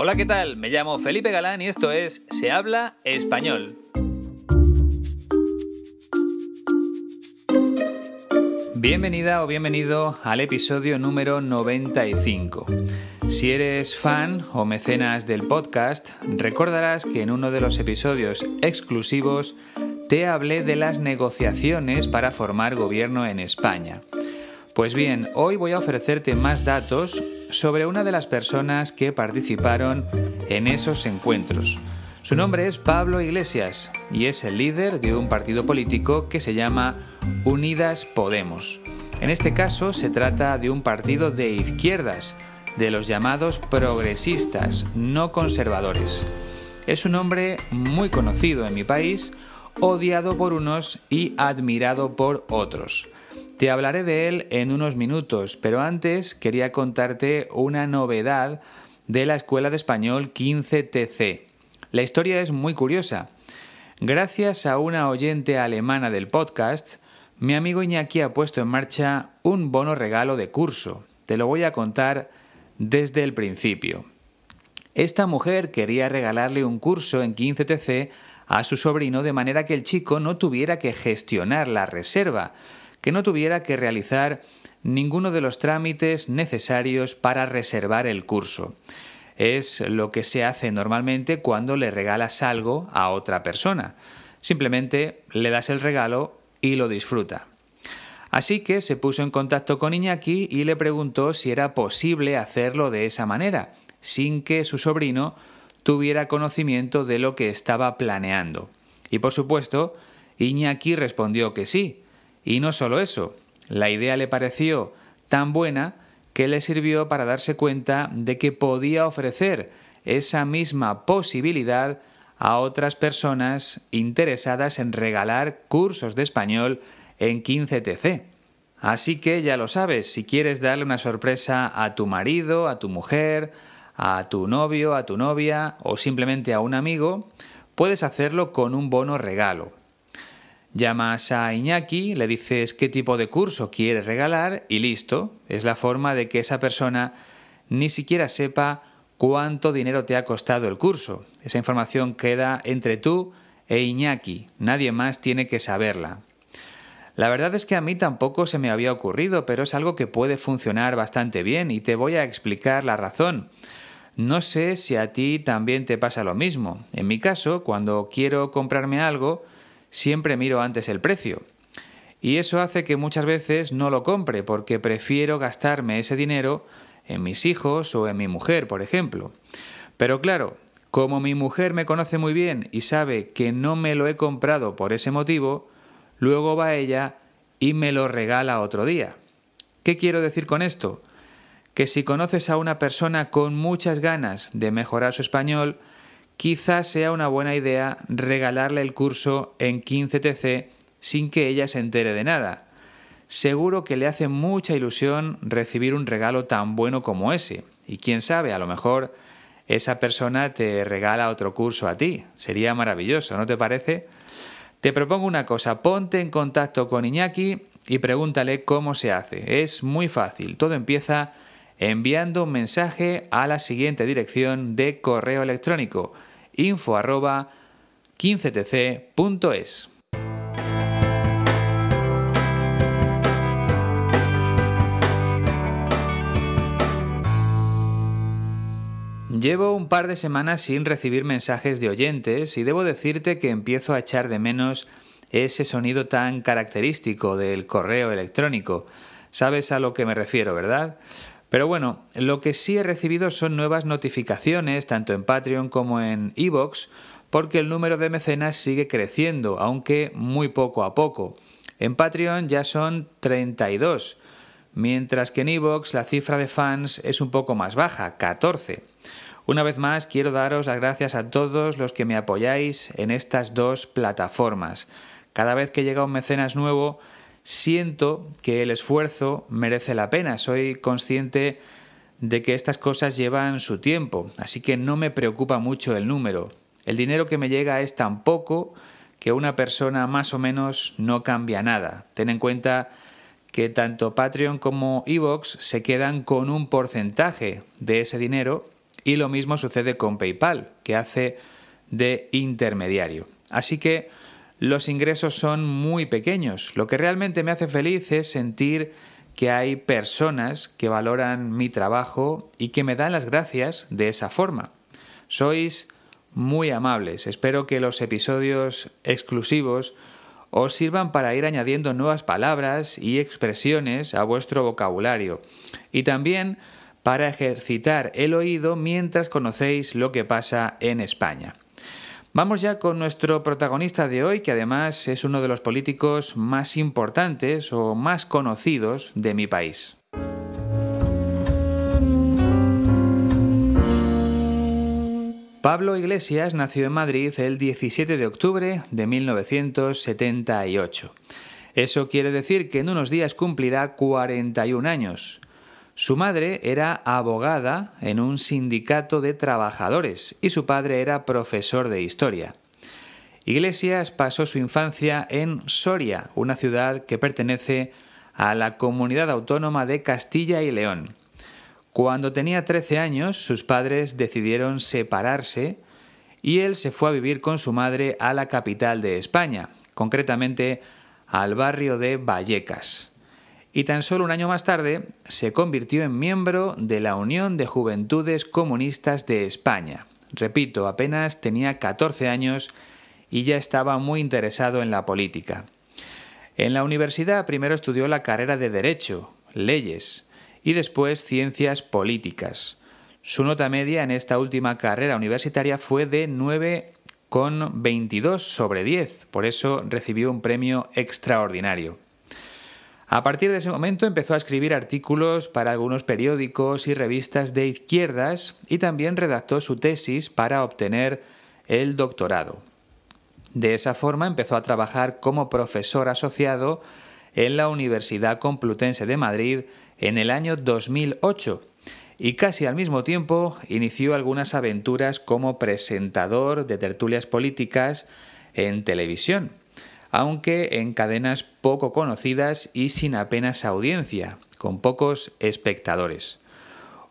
Hola, ¿qué tal? Me llamo Felipe Galán y esto es Se habla español. Bienvenida o bienvenido al episodio número 95. Si eres fan o mecenas del podcast, recordarás que en uno de los episodios exclusivos te hablé de las negociaciones para formar gobierno en España. Pues bien, hoy voy a ofrecerte más datos sobre una de las personas que participaron en esos encuentros. Su nombre es Pablo Iglesias y es el líder de un partido político que se llama Unidas Podemos. En este caso se trata de un partido de izquierdas, de los llamados progresistas, no conservadores. Es un hombre muy conocido en mi país, odiado por unos y admirado por otros. Te hablaré de él en unos minutos, pero antes quería contarte una novedad de la Escuela de Español 15TC. La historia es muy curiosa. Gracias a una oyente alemana del podcast, mi amigo Iñaki ha puesto en marcha un bono regalo de curso. Te lo voy a contar desde el principio. Esta mujer quería regalarle un curso en 15TC a su sobrino de manera que el chico no tuviera que gestionar la reserva, que no tuviera que realizar ninguno de los trámites necesarios para reservar el curso. Es lo que se hace normalmente cuando le regalas algo a otra persona. Simplemente le das el regalo y lo disfruta. Así que se puso en contacto con Iñaki y le preguntó si era posible hacerlo de esa manera, sin que su sobrino tuviera conocimiento de lo que estaba planeando. Y por supuesto, Iñaki respondió que sí. Y no solo eso, la idea le pareció tan buena que le sirvió para darse cuenta de que podía ofrecer esa misma posibilidad a otras personas interesadas en regalar cursos de español en 15TC. Así que ya lo sabes, si quieres darle una sorpresa a tu marido, a tu mujer, a tu novio, a tu novia o simplemente a un amigo, puedes hacerlo con un bono regalo. Llamas a Iñaki, le dices qué tipo de curso quieres regalar y listo. Es la forma de que esa persona ni siquiera sepa cuánto dinero te ha costado el curso. Esa información queda entre tú e Iñaki. Nadie más tiene que saberla. La verdad es que a mí tampoco se me había ocurrido, pero es algo que puede funcionar bastante bien y te voy a explicar la razón. No sé si a ti también te pasa lo mismo. En mi caso, cuando quiero comprarme algo, siempre miro antes el precio. Y eso hace que muchas veces no lo compre porque prefiero gastarme ese dinero en mis hijos o en mi mujer, por ejemplo. Pero claro, como mi mujer me conoce muy bien y sabe que no me lo he comprado por ese motivo, luego va ella y me lo regala otro día. ¿Qué quiero decir con esto? que si conoces a una persona con muchas ganas de mejorar su español, quizás sea una buena idea regalarle el curso en 15TC sin que ella se entere de nada. Seguro que le hace mucha ilusión recibir un regalo tan bueno como ese. Y quién sabe, a lo mejor esa persona te regala otro curso a ti. Sería maravilloso, ¿no te parece? Te propongo una cosa, ponte en contacto con Iñaki y pregúntale cómo se hace. Es muy fácil, todo empieza enviando un mensaje a la siguiente dirección de correo electrónico info 15tc.es. Llevo un par de semanas sin recibir mensajes de oyentes y debo decirte que empiezo a echar de menos ese sonido tan característico del correo electrónico. Sabes a lo que me refiero, ¿verdad? Pero bueno, lo que sí he recibido son nuevas notificaciones, tanto en Patreon como en Evox, porque el número de mecenas sigue creciendo, aunque muy poco a poco. En Patreon ya son 32, mientras que en Evox la cifra de fans es un poco más baja, 14. Una vez más, quiero daros las gracias a todos los que me apoyáis en estas dos plataformas. Cada vez que llega un mecenas nuevo, siento que el esfuerzo merece la pena. Soy consciente de que estas cosas llevan su tiempo, así que no me preocupa mucho el número. El dinero que me llega es tan poco que una persona más o menos no cambia nada. Ten en cuenta que tanto Patreon como Evox se quedan con un porcentaje de ese dinero y lo mismo sucede con PayPal, que hace de intermediario. Así que los ingresos son muy pequeños. Lo que realmente me hace feliz es sentir que hay personas que valoran mi trabajo y que me dan las gracias de esa forma. Sois muy amables. Espero que los episodios exclusivos os sirvan para ir añadiendo nuevas palabras y expresiones a vuestro vocabulario y también para ejercitar el oído mientras conocéis lo que pasa en España. Vamos ya con nuestro protagonista de hoy, que además es uno de los políticos más importantes o más conocidos de mi país. Pablo Iglesias nació en Madrid el 17 de octubre de 1978. Eso quiere decir que en unos días cumplirá 41 años. Su madre era abogada en un sindicato de trabajadores y su padre era profesor de historia. Iglesias pasó su infancia en Soria, una ciudad que pertenece a la comunidad autónoma de Castilla y León. Cuando tenía 13 años, sus padres decidieron separarse y él se fue a vivir con su madre a la capital de España, concretamente al barrio de Vallecas y tan solo un año más tarde se convirtió en miembro de la Unión de Juventudes Comunistas de España. Repito, apenas tenía 14 años y ya estaba muy interesado en la política. En la universidad primero estudió la carrera de Derecho, Leyes y después Ciencias Políticas. Su nota media en esta última carrera universitaria fue de 9,22 sobre 10, por eso recibió un premio extraordinario. A partir de ese momento empezó a escribir artículos para algunos periódicos y revistas de izquierdas y también redactó su tesis para obtener el doctorado. De esa forma empezó a trabajar como profesor asociado en la Universidad Complutense de Madrid en el año 2008 y casi al mismo tiempo inició algunas aventuras como presentador de tertulias políticas en televisión aunque en cadenas poco conocidas y sin apenas audiencia, con pocos espectadores.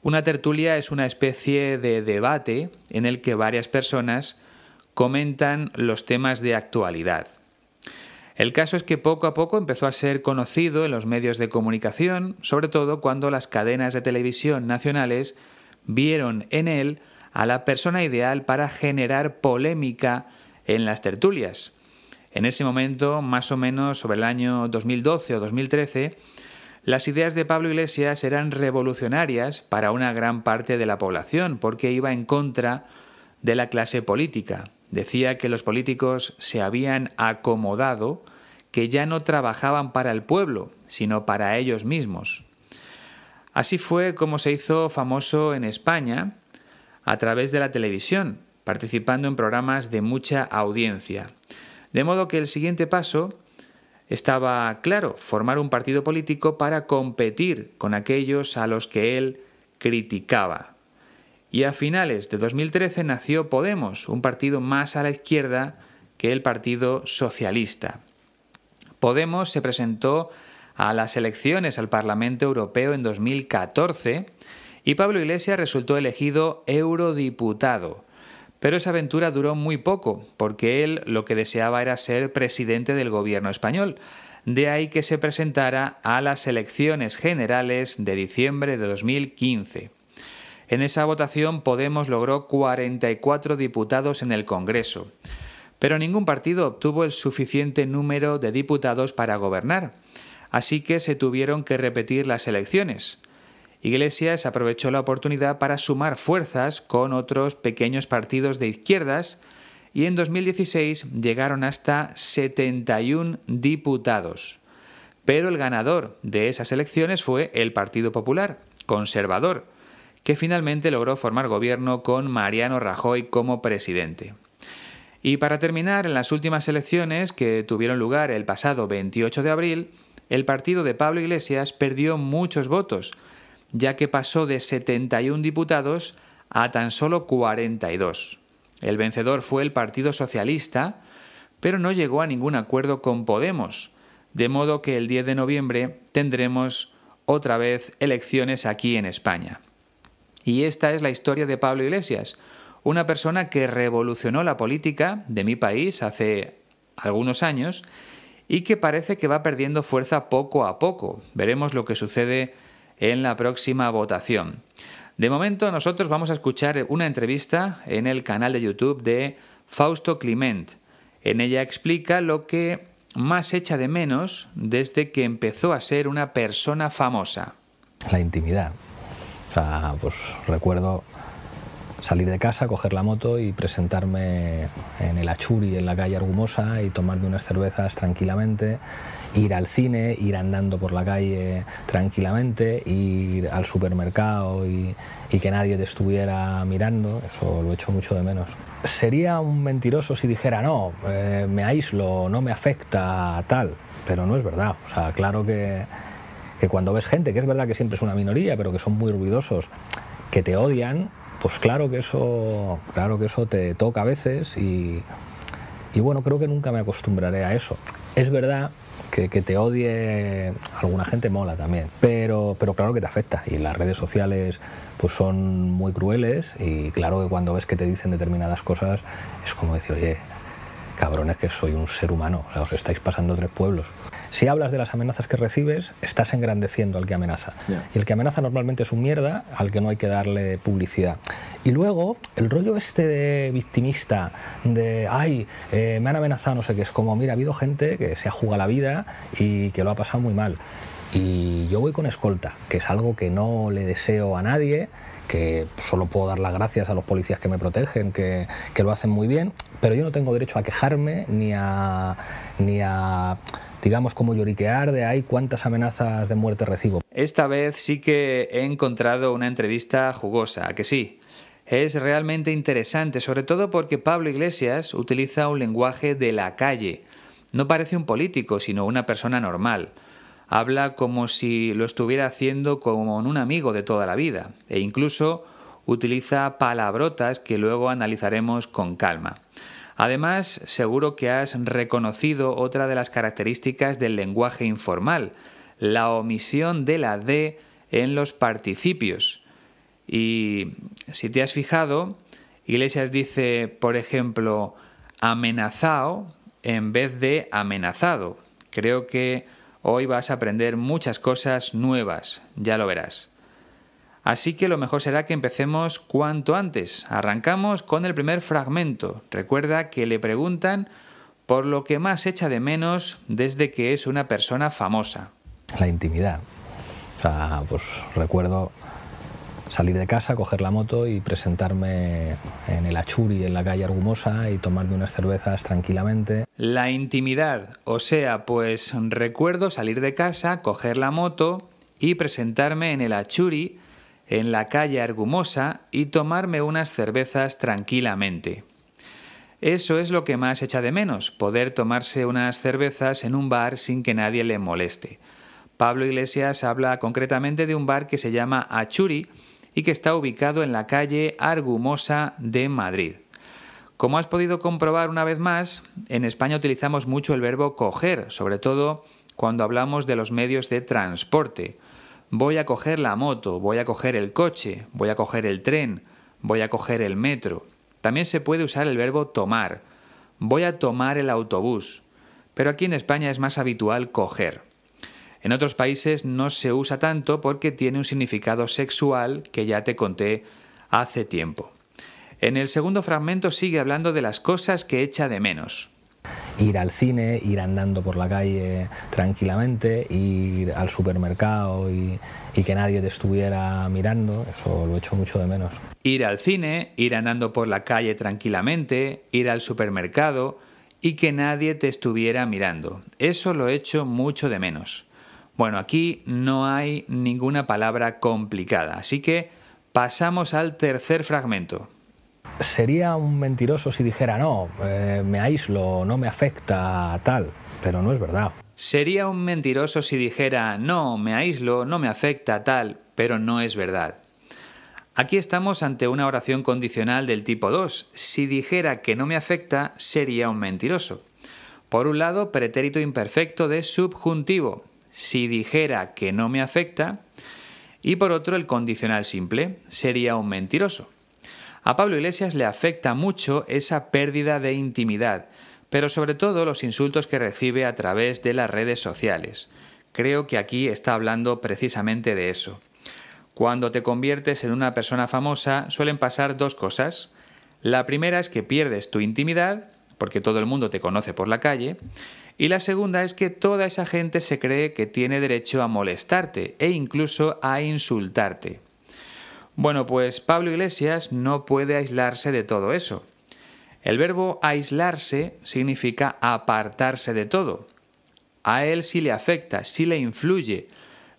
Una tertulia es una especie de debate en el que varias personas comentan los temas de actualidad. El caso es que poco a poco empezó a ser conocido en los medios de comunicación, sobre todo cuando las cadenas de televisión nacionales vieron en él a la persona ideal para generar polémica en las tertulias, en ese momento, más o menos sobre el año 2012 o 2013, las ideas de Pablo Iglesias eran revolucionarias para una gran parte de la población porque iba en contra de la clase política. Decía que los políticos se habían acomodado, que ya no trabajaban para el pueblo, sino para ellos mismos. Así fue como se hizo famoso en España a través de la televisión, participando en programas de mucha audiencia. De modo que el siguiente paso estaba claro, formar un partido político para competir con aquellos a los que él criticaba. Y a finales de 2013 nació Podemos, un partido más a la izquierda que el Partido Socialista. Podemos se presentó a las elecciones al Parlamento Europeo en 2014 y Pablo Iglesias resultó elegido eurodiputado. Pero esa aventura duró muy poco, porque él lo que deseaba era ser presidente del gobierno español. De ahí que se presentara a las elecciones generales de diciembre de 2015. En esa votación Podemos logró 44 diputados en el Congreso, pero ningún partido obtuvo el suficiente número de diputados para gobernar, así que se tuvieron que repetir las elecciones. Iglesias aprovechó la oportunidad para sumar fuerzas con otros pequeños partidos de izquierdas y en 2016 llegaron hasta 71 diputados. Pero el ganador de esas elecciones fue el Partido Popular, conservador, que finalmente logró formar gobierno con Mariano Rajoy como presidente. Y para terminar, en las últimas elecciones que tuvieron lugar el pasado 28 de abril, el partido de Pablo Iglesias perdió muchos votos, ya que pasó de 71 diputados a tan solo 42. El vencedor fue el Partido Socialista, pero no llegó a ningún acuerdo con Podemos, de modo que el 10 de noviembre tendremos otra vez elecciones aquí en España. Y esta es la historia de Pablo Iglesias, una persona que revolucionó la política de mi país hace algunos años y que parece que va perdiendo fuerza poco a poco. Veremos lo que sucede en la próxima votación. De momento nosotros vamos a escuchar una entrevista en el canal de YouTube de Fausto Clement. En ella explica lo que más echa de menos desde que empezó a ser una persona famosa. La intimidad. O sea, pues recuerdo salir de casa, coger la moto y presentarme en el Achuri, en la calle Argumosa, y tomarme unas cervezas tranquilamente, ir al cine, ir andando por la calle tranquilamente, ir al supermercado y, que nadie te estuviera mirando, eso lo echo mucho de menos. Sería un mentiroso si dijera, no, eh, me aíslo, no me afecta tal, pero no es verdad. O sea, claro que, que cuando ves gente, que es verdad que siempre es una minoría, pero que son muy ruidosos, que te odian, pues claro que eso, claro que eso te toca a veces y, bueno, creo que nunca me acostumbraré a eso. Es verdad que, te odie alguna gente mola también, pero, pero claro que te afecta y las redes sociales pues son muy crueles y claro que cuando ves que te dicen determinadas cosas es como decir, oye, cabrones que soy un ser humano, o sea, os estáis pasando tres pueblos. Si hablas de las amenazas que recibes, estás engrandeciendo al que amenaza. Y el que amenaza normalmente es un mierda al que no hay que darle publicidad. Y luego, el rollo este de victimista, de, ay, eh, me han amenazado, no sé qué, es como, mira, ha habido gente que se ha jugado la vida y que lo ha pasado muy mal. Y yo voy con escolta, que es algo que no le deseo a nadie, que solo puedo dar las gracias a los policías que me protegen, que, que lo hacen muy bien, pero yo no tengo derecho a quejarme ni a, ni a digamos, como lloriquear de ahí cuántas amenazas de muerte recibo. Esta vez sí que he encontrado una entrevista jugosa, que sí. Es realmente interesante, sobre todo porque Pablo Iglesias utiliza un lenguaje de la calle. No parece un político, sino una persona normal. Habla como si lo estuviera haciendo como un amigo de toda la vida, e incluso utiliza palabrotas que luego analizaremos con calma. Además, seguro que has reconocido otra de las características del lenguaje informal, la omisión de la D en los participios. Y si te has fijado, Iglesias dice, por ejemplo, amenazado en vez de amenazado. Creo que hoy vas a aprender muchas cosas nuevas, ya lo verás. Así que lo mejor será que empecemos cuanto antes. Arrancamos con el primer fragmento. Recuerda que le preguntan por lo que más echa de menos desde que es una persona famosa. La intimidad. O sea, pues recuerdo salir de casa, coger la moto y presentarme en el Achuri, en la calle Argumosa, y tomarme unas cervezas tranquilamente. La intimidad, o sea, pues recuerdo salir de casa, coger la moto y presentarme en el Achuri, en la calle Argumosa y tomarme unas cervezas tranquilamente. Eso es lo que más echa de menos, poder tomarse unas cervezas en un bar sin que nadie le moleste. Pablo Iglesias habla concretamente de un bar que se llama Achuri y que está ubicado en la calle Argumosa de Madrid. Como has podido comprobar una vez más, en España utilizamos mucho el verbo coger, sobre todo cuando hablamos de los medios de transporte voy a coger la moto, voy a coger el coche, voy a coger el tren, voy a coger el metro. También se puede usar el verbo tomar. Voy a tomar el autobús. Pero aquí en España es más habitual coger. En otros países no se usa tanto porque tiene un significado sexual que ya te conté hace tiempo. En el segundo fragmento sigue hablando de las cosas que echa de menos ir al cine, ir andando por la calle tranquilamente, ir al supermercado y, que nadie te estuviera mirando, eso lo echo mucho de menos. Ir al cine, ir andando por la calle tranquilamente, ir al supermercado y que nadie te estuviera mirando, eso lo echo mucho de menos. Bueno, aquí no hay ninguna palabra complicada, así que pasamos al tercer fragmento. Sería un mentiroso si dijera, no, eh, me aíslo, no me afecta tal, pero no es verdad. Sería un mentiroso si dijera, no, me aíslo, no me afecta tal, pero no es verdad. Aquí estamos ante una oración condicional del tipo 2. Si dijera que no me afecta, sería un mentiroso. Por un lado, pretérito imperfecto de subjuntivo. Si dijera que no me afecta. Y por otro, el condicional simple sería un mentiroso. A Pablo Iglesias le afecta mucho esa pérdida de intimidad, pero sobre todo los insultos que recibe a través de las redes sociales. Creo que aquí está hablando precisamente de eso. Cuando te conviertes en una persona famosa suelen pasar dos cosas. La primera es que pierdes tu intimidad, porque todo el mundo te conoce por la calle, y la segunda es que toda esa gente se cree que tiene derecho a molestarte e incluso a insultarte. Bueno, pues Pablo Iglesias no puede aislarse de todo eso. El verbo aislarse significa apartarse de todo. A él sí le afecta, sí le influye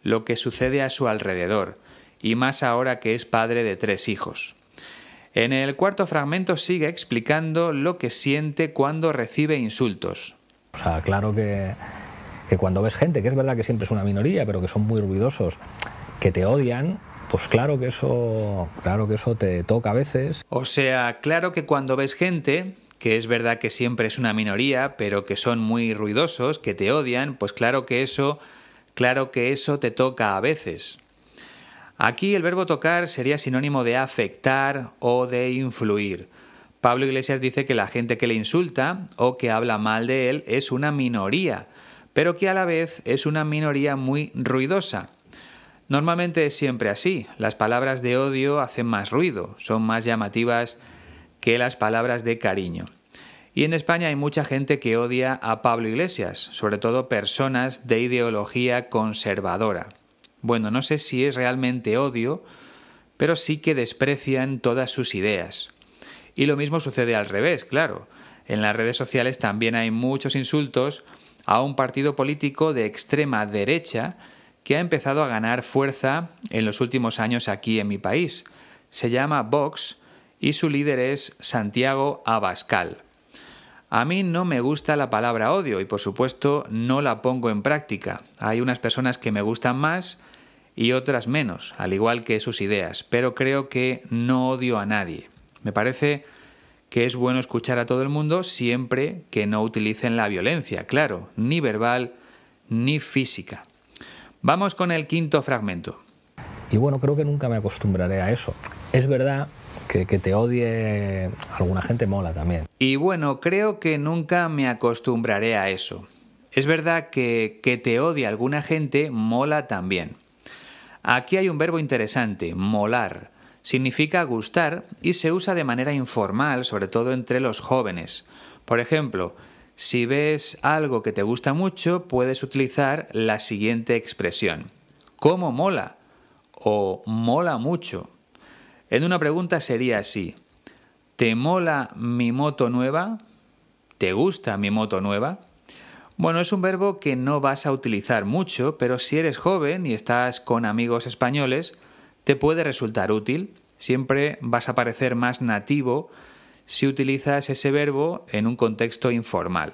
lo que sucede a su alrededor, y más ahora que es padre de tres hijos. En el cuarto fragmento sigue explicando lo que siente cuando recibe insultos. O sea, claro que, que cuando ves gente, que es verdad que siempre es una minoría, pero que son muy ruidosos, que te odian, pues claro que eso, claro que eso te toca a veces. O sea, claro que cuando ves gente, que es verdad que siempre es una minoría, pero que son muy ruidosos, que te odian, pues claro que eso, claro que eso te toca a veces. Aquí el verbo tocar sería sinónimo de afectar o de influir. Pablo Iglesias dice que la gente que le insulta o que habla mal de él es una minoría, pero que a la vez es una minoría muy ruidosa. Normalmente es siempre así, las palabras de odio hacen más ruido, son más llamativas que las palabras de cariño. Y en España hay mucha gente que odia a Pablo Iglesias, sobre todo personas de ideología conservadora. Bueno, no sé si es realmente odio, pero sí que desprecian todas sus ideas. Y lo mismo sucede al revés, claro. En las redes sociales también hay muchos insultos a un partido político de extrema derecha que ha empezado a ganar fuerza en los últimos años aquí en mi país. Se llama Vox y su líder es Santiago Abascal. A mí no me gusta la palabra odio y por supuesto no la pongo en práctica. Hay unas personas que me gustan más y otras menos, al igual que sus ideas, pero creo que no odio a nadie. Me parece que es bueno escuchar a todo el mundo siempre que no utilicen la violencia, claro, ni verbal ni física. Vamos con el quinto fragmento. Y bueno, creo que nunca me acostumbraré a eso. Es verdad que, que, te odie alguna gente mola también. Y bueno, creo que nunca me acostumbraré a eso. Es verdad que que te odie alguna gente mola también. Aquí hay un verbo interesante, molar. Significa gustar y se usa de manera informal, sobre todo entre los jóvenes. Por ejemplo, si ves algo que te gusta mucho, puedes utilizar la siguiente expresión. ¿Cómo mola? o mola mucho. En una pregunta sería así. ¿Te mola mi moto nueva? ¿Te gusta mi moto nueva? Bueno, es un verbo que no vas a utilizar mucho, pero si eres joven y estás con amigos españoles, te puede resultar útil. Siempre vas a parecer más nativo si utilizas ese verbo en un contexto informal.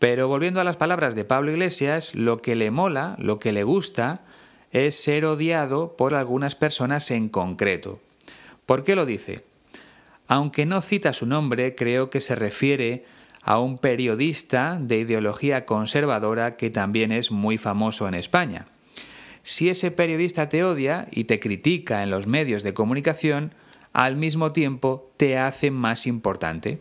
Pero volviendo a las palabras de Pablo Iglesias, lo que le mola, lo que le gusta, es ser odiado por algunas personas en concreto. ¿Por qué lo dice? Aunque no cita su nombre, creo que se refiere a un periodista de ideología conservadora que también es muy famoso en España. Si ese periodista te odia y te critica en los medios de comunicación, al mismo tiempo te hace más importante.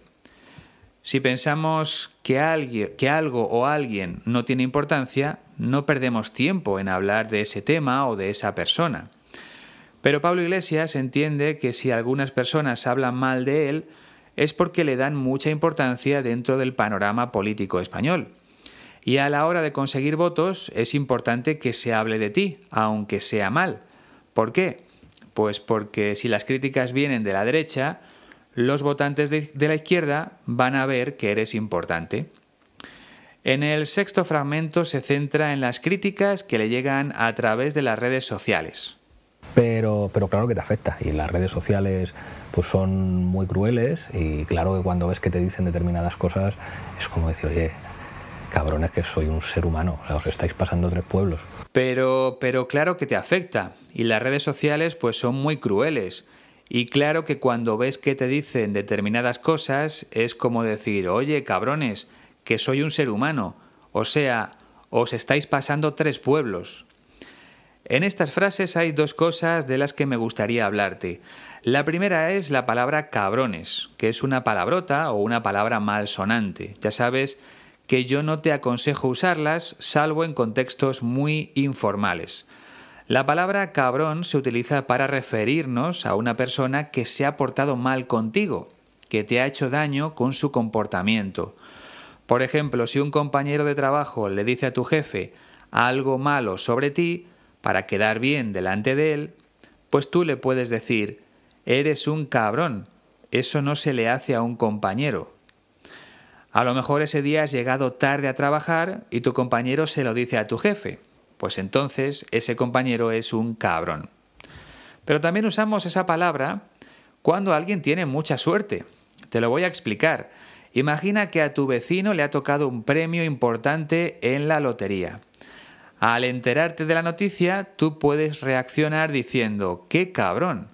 Si pensamos que, alguien, que algo o alguien no tiene importancia, no perdemos tiempo en hablar de ese tema o de esa persona. Pero Pablo Iglesias entiende que si algunas personas hablan mal de él, es porque le dan mucha importancia dentro del panorama político español. Y a la hora de conseguir votos es importante que se hable de ti, aunque sea mal. ¿Por qué? Pues porque si las críticas vienen de la derecha, los votantes de, la izquierda van a ver que eres importante. En el sexto fragmento se centra en las críticas que le llegan a través de las redes sociales pero, pero claro que te afecta y las redes sociales pues son muy crueles y claro que cuando ves que te dicen determinadas cosas es como decir, oye, cabrones que soy un ser humano, os estáis pasando tres pueblos. Pero, pero claro que te afecta y las redes sociales pues son muy crueles y claro que cuando ves que te dicen determinadas cosas es como decir, oye, cabrones, que soy un ser humano, o sea, os estáis pasando tres pueblos. En estas frases hay dos cosas de las que me gustaría hablarte. La primera es la palabra cabrones, que es una palabrota o una palabra malsonante. Ya sabes que yo no te aconsejo usarlas salvo en contextos muy informales. La palabra cabrón se utiliza para referirnos a una persona que se ha portado mal contigo, que te ha hecho daño con su comportamiento. Por ejemplo, si un compañero de trabajo le dice a tu jefe algo malo sobre ti, para quedar bien delante de él, pues tú le puedes decir, eres un cabrón, eso no se le hace a un compañero. A lo mejor ese día has llegado tarde a trabajar y tu compañero se lo dice a tu jefe pues entonces ese compañero es un cabrón. Pero también usamos esa palabra cuando alguien tiene mucha suerte. Te lo voy a explicar. Imagina que a tu vecino le ha tocado un premio importante en la lotería. Al enterarte de la noticia, tú puedes reaccionar diciendo, ¡qué cabrón!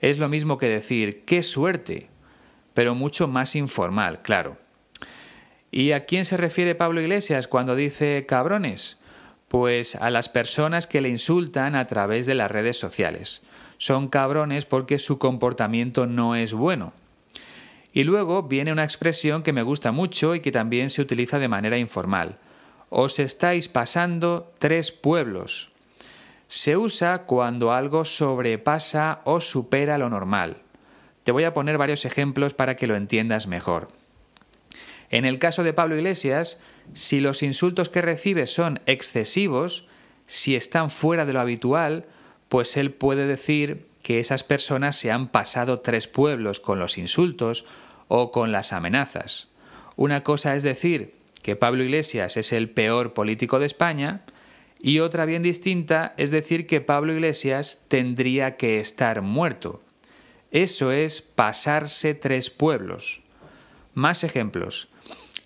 Es lo mismo que decir, ¡qué suerte! Pero mucho más informal, claro. ¿Y a quién se refiere Pablo Iglesias cuando dice cabrones? Pues a las personas que le insultan a través de las redes sociales. Son cabrones porque su comportamiento no es bueno. Y luego viene una expresión que me gusta mucho y que también se utiliza de manera informal. Os estáis pasando tres pueblos. Se usa cuando algo sobrepasa o supera lo normal. Te voy a poner varios ejemplos para que lo entiendas mejor. En el caso de Pablo Iglesias, si los insultos que recibe son excesivos, si están fuera de lo habitual, pues él puede decir que esas personas se han pasado tres pueblos con los insultos o con las amenazas. Una cosa es decir que Pablo Iglesias es el peor político de España y otra bien distinta es decir que Pablo Iglesias tendría que estar muerto. Eso es pasarse tres pueblos. Más ejemplos.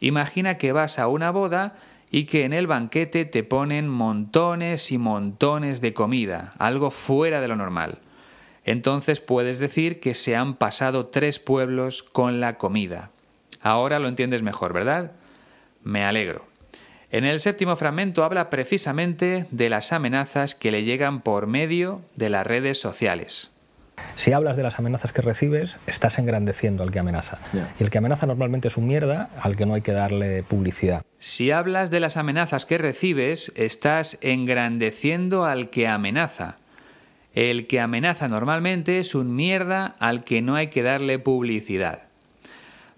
Imagina que vas a una boda y que en el banquete te ponen montones y montones de comida, algo fuera de lo normal. Entonces puedes decir que se han pasado tres pueblos con la comida. Ahora lo entiendes mejor, ¿verdad? Me alegro. En el séptimo fragmento habla precisamente de las amenazas que le llegan por medio de las redes sociales. Si hablas de las amenazas que recibes, estás engrandeciendo al que amenaza. Y el que amenaza normalmente es un mierda al que no hay que darle publicidad. Si hablas de las amenazas que recibes, estás engrandeciendo al que amenaza. El que amenaza normalmente es un mierda al que no hay que darle publicidad.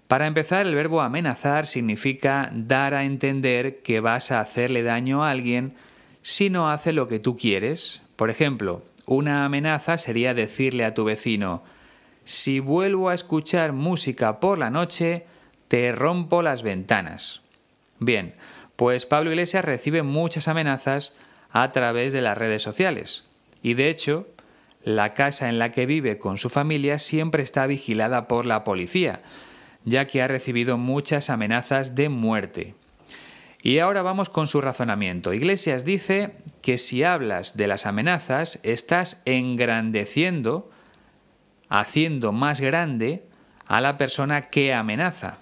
Para empezar, el verbo amenazar significa dar a entender que vas a hacerle daño a alguien si no hace lo que tú quieres. Por ejemplo, una amenaza sería decirle a tu vecino, si vuelvo a escuchar música por la noche, te rompo las ventanas. Bien, pues Pablo Iglesias recibe muchas amenazas a través de las redes sociales. Y de hecho, la casa en la que vive con su familia siempre está vigilada por la policía, ya que ha recibido muchas amenazas de muerte. Y ahora vamos con su razonamiento. Iglesias dice que si hablas de las amenazas, estás engrandeciendo, haciendo más grande a la persona que amenaza.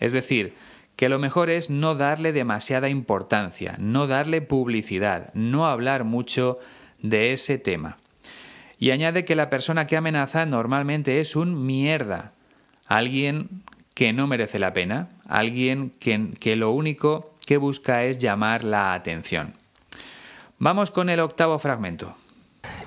Es decir, que lo mejor es no darle demasiada importancia, no darle publicidad, no hablar mucho de ese tema. Y añade que la persona que amenaza normalmente es un mierda, alguien que no merece la pena, alguien que, que lo único que busca es llamar la atención. Vamos con el octavo fragmento.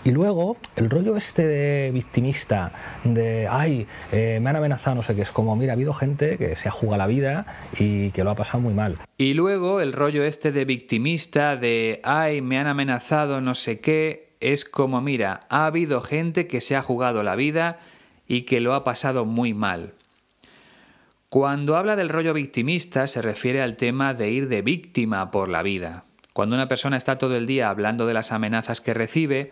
Y luego, el rollo este de victimista, de, ay, eh, me han amenazado, no sé qué, es como, mira, ha habido gente que se ha jugado la vida y que lo ha pasado muy mal. Y luego, el rollo este de victimista, de, ay, me han amenazado, no sé qué, es como, mira, ha habido gente que se ha jugado la vida y que lo ha pasado muy mal. Cuando habla del rollo victimista se refiere al tema de ir de víctima por la vida. Cuando una persona está todo el día hablando de las amenazas que recibe,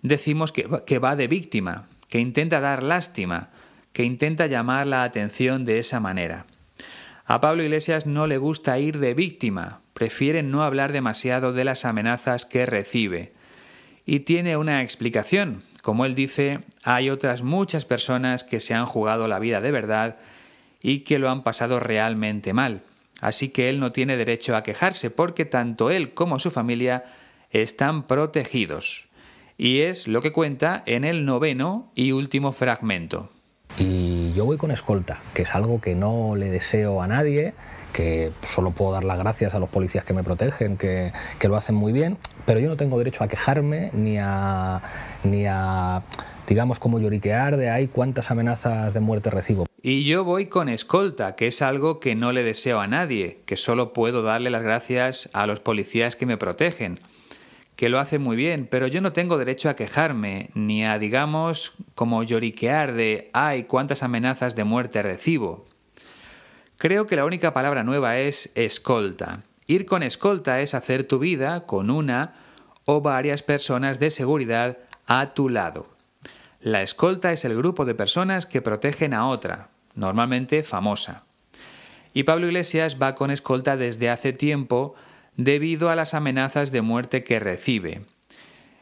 decimos que, va de víctima, que intenta dar lástima, que intenta llamar la atención de esa manera. A Pablo Iglesias no le gusta ir de víctima, prefiere no hablar demasiado de las amenazas que recibe. Y tiene una explicación. Como él dice, hay otras muchas personas que se han jugado la vida de verdad y que lo han pasado realmente mal. Así que él no tiene derecho a quejarse porque tanto él como su familia están protegidos. Y es lo que cuenta en el noveno y último fragmento. Y yo voy con escolta, que es algo que no le deseo a nadie, que solo puedo dar las gracias a los policías que me protegen, que, lo hacen muy bien, pero yo no tengo derecho a quejarme ni a, ni a digamos, como lloriquear de ahí cuántas amenazas de muerte recibo. Y yo voy con escolta, que es algo que no le deseo a nadie, que solo puedo darle las gracias a los policías que me protegen, que lo hacen muy bien, pero yo no tengo derecho a quejarme, ni a, digamos, como lloriquear de, ay, cuántas amenazas de muerte recibo. Creo que la única palabra nueva es escolta. Ir con escolta es hacer tu vida con una o varias personas de seguridad a tu lado. La escolta es el grupo de personas que protegen a otra, normalmente famosa. Y Pablo Iglesias va con escolta desde hace tiempo debido a las amenazas de muerte que recibe.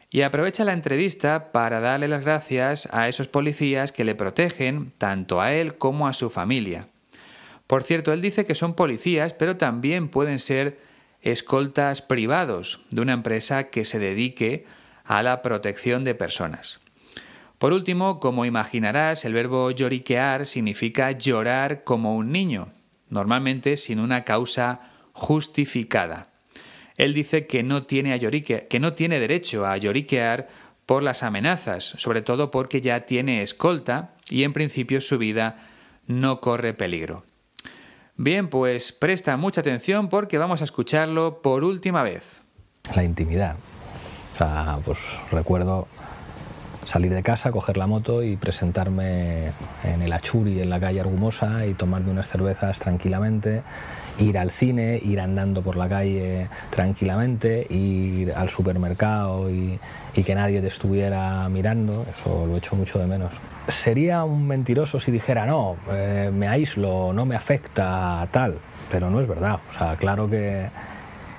Y aprovecha la entrevista para darle las gracias a esos policías que le protegen tanto a él como a su familia. Por cierto, él dice que son policías, pero también pueden ser escoltas privados de una empresa que se dedique a la protección de personas. Por último, como imaginarás, el verbo lloriquear significa llorar como un niño, normalmente sin una causa justificada. Él dice que no tiene, derecho a lloriquear por las amenazas, sobre todo porque ya tiene escolta y en principio su vida no corre peligro. Bien, pues presta mucha atención porque vamos a escucharlo por última vez. La intimidad. O sea, pues recuerdo salir de casa, coger la moto y presentarme en el Achuri, en la calle Argumosa, y tomarme unas cervezas tranquilamente, ir al cine, ir andando por la calle tranquilamente, ir al supermercado y, que nadie te estuviera mirando, eso lo echo mucho de menos. Sería un mentiroso si dijera, no, eh, me aíslo, no me afecta tal, pero no es verdad. O sea, claro que,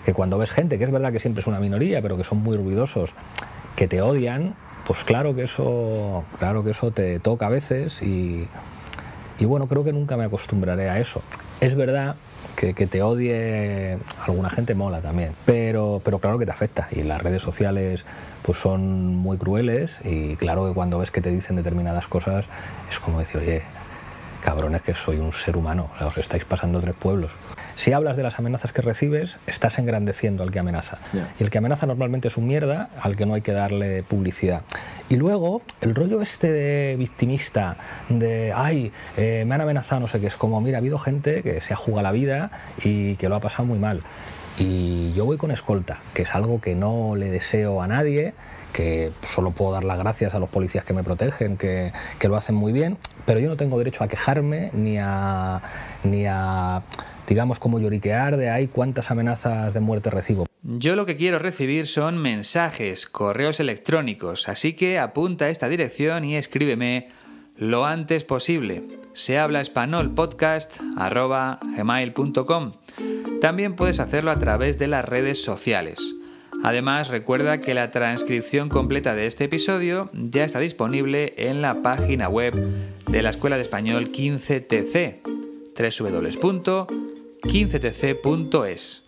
que cuando ves gente, que es verdad que siempre es una minoría, pero que son muy ruidosos, que te odian, pues claro que eso, claro que eso te toca a veces y, bueno, creo que nunca me acostumbraré a eso. Es verdad que, te odie alguna gente mola también, pero, pero claro que te afecta y las redes sociales pues son muy crueles y claro que cuando ves que te dicen determinadas cosas es como decir, oye, cabrones que soy un ser humano, o sea, os estáis pasando tres pueblos. Si hablas de las amenazas que recibes, estás engrandeciendo al que amenaza. Y el que amenaza normalmente es un mierda al que no hay que darle publicidad. Y luego, el rollo este de victimista, de, ay, eh, me han amenazado, no sé qué, es como, mira, ha habido gente que se ha jugado la vida y que lo ha pasado muy mal. Y yo voy con escolta, que es algo que no le deseo a nadie, que solo puedo dar las gracias a los policías que me protegen, que, que lo hacen muy bien, pero yo no tengo derecho a quejarme ni a, ni a digamos, como lloriquear de ahí cuántas amenazas de muerte recibo. Yo lo que quiero recibir son mensajes, correos electrónicos, así que apunta esta dirección y escríbeme lo antes posible. Se habla gmail.com. También puedes hacerlo a través de las redes sociales. Además, recuerda que la transcripción completa de este episodio ya está disponible en la página web de la Escuela de Español 15TC, www 15tc.es.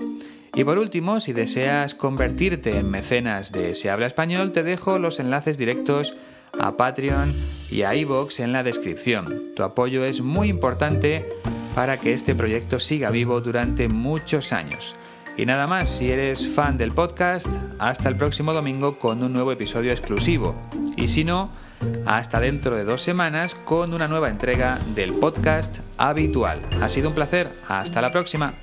Y por último, si deseas convertirte en mecenas de Se habla español, te dejo los enlaces directos a Patreon y a iVoox en la descripción. Tu apoyo es muy importante para que este proyecto siga vivo durante muchos años. Y nada más, si eres fan del podcast, hasta el próximo domingo con un nuevo episodio exclusivo. Y si no, hasta dentro de dos semanas con una nueva entrega del podcast habitual. Ha sido un placer. Hasta la próxima.